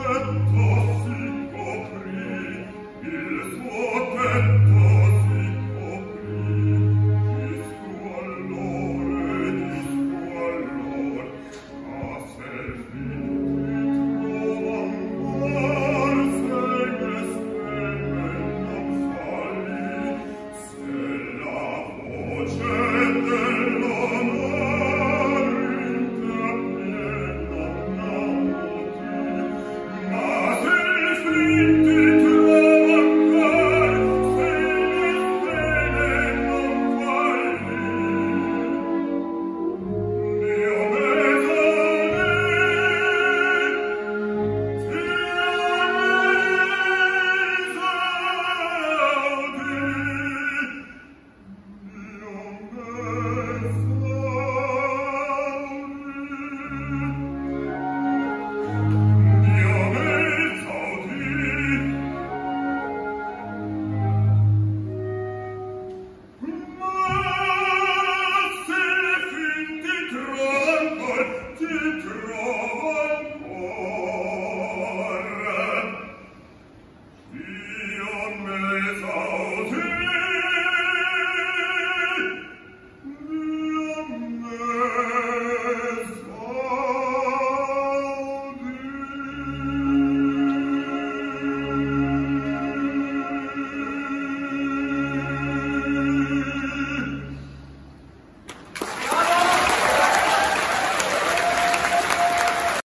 petto Oh,